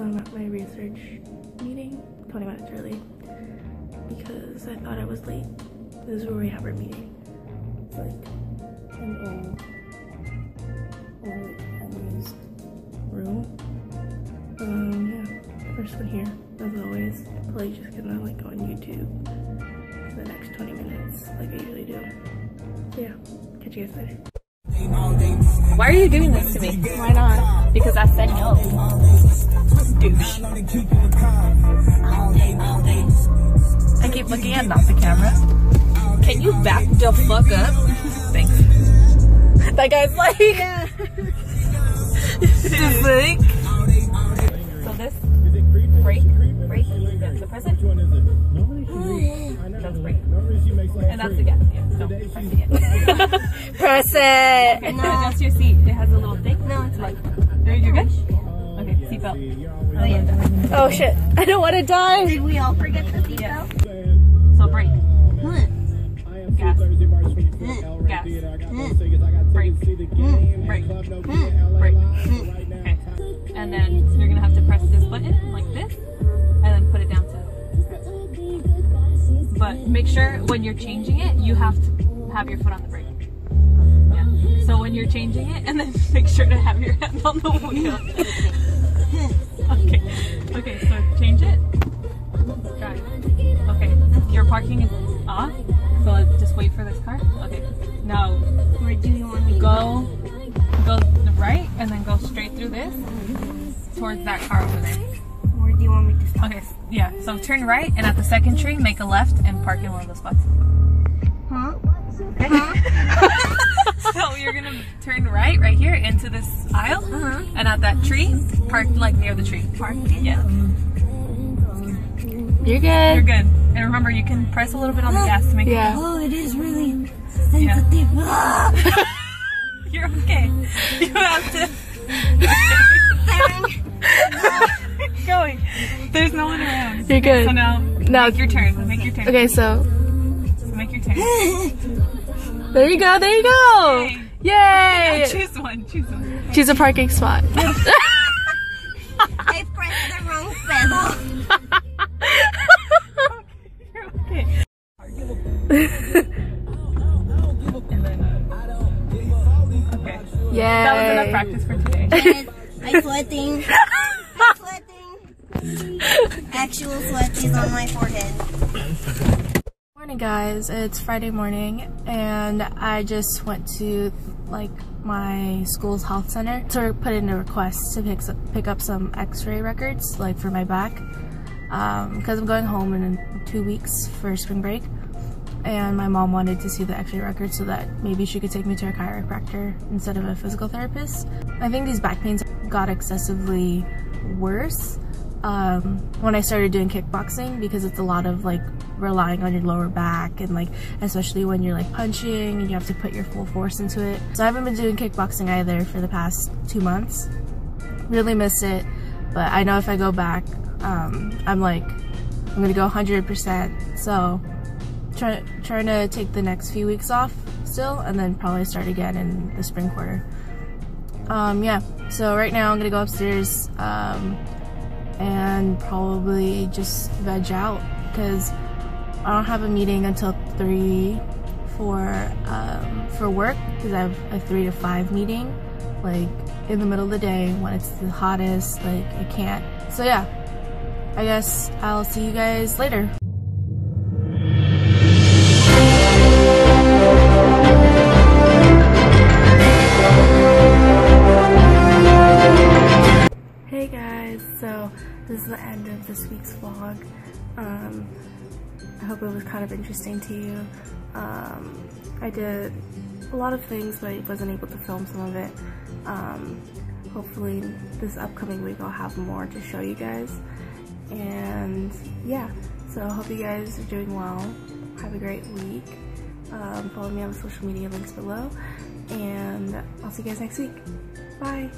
So I'm at my research meeting 20 minutes early because I thought I was late. This is where we have our meeting. It's like an old, old unused room. Um, yeah, first one here, as always. Probably just gonna like go on YouTube for the next 20 minutes, like I usually do. So yeah, catch you guys later. Why are you doing this to me? Why not? Because I said no. Douche. I keep looking at not the camera. Can you back the fuck up? Thanks. That guy's like, just like. So this brake, brake, that's the present. That's brake. And that's the gas. Yeah, no, press it again. Press it! Okay, no. adjust your seat. It has a little thing. No, it's like, There, you're good? Okay, seatbelt. Oh yeah. Oh shit, I don't want to die! Did we all forget the seatbelt? Yeah. So brake. Gas. Gas. Brake. Brake. Brake. Okay. And then you're gonna have to press this button like this, But make sure when you're changing it, you have to have your foot on the brake. Yeah. So when you're changing it, and then make sure to have your hand on the wheel. okay. Okay. So change it. Drive. Okay. Your parking is off. So let's just wait for this car. Okay. Now Where do you want go go right and then go straight through this towards that car over there. Where do you want me to stop? Okay, yeah. So turn right and at the second tree make a left and park in one of those spots. Huh? So you're gonna turn right right here into this aisle Uh-huh. and at that tree park like near the tree. Park. Yeah. You're good. You're good. good. And remember you can press a little bit on the gas to make it. Yeah. Oh, it is really sensitive. Ah! it you're okay. You have You're good. So now Now- make your turn. Make your turn. Okay, so Make your turn. there you go, there you go! Yeah, Yay! choose one. Choose one. Choose a parking spot. I pressed the wrong pedal. You're okay. and then, okay. That was enough practice for today. I'm. I'm sweating. Actual sweat on my forehead. Morning guys, it's Friday morning and I just went to like my school's health center to put in a request to pick, pick up some x-ray records like for my back um, because I'm going home in two weeks for spring break and my mom wanted to see the x-ray records so that maybe she could take me to a chiropractor instead of a physical therapist. I think these back pains got excessively worse um, when I started doing kickboxing because it's a lot of like relying on your lower back and like especially when you're like punching and you have to put your full force into it. So I haven't been doing kickboxing either for the past two months. Really miss it, but I know if I go back, um, I'm like I'm gonna go 100%. So try, trying to take the next few weeks off still and then probably start again in the spring quarter. Um, yeah, so right now I'm gonna go upstairs um, and probably just veg out because I don't have a meeting until three for um, for work because I have a three to five meeting like in the middle of the day when it's the hottest like I can't. So yeah. I guess I'll see you guys later this is the end of this week's vlog. Um, I hope it was kind of interesting to you. Um, I did a lot of things, but I wasn't able to film some of it. Um, hopefully, this upcoming week I'll have more to show you guys. And yeah, so I hope you guys are doing well. Have a great week. Um, follow me on the social media links below, and I'll see you guys next week. Bye.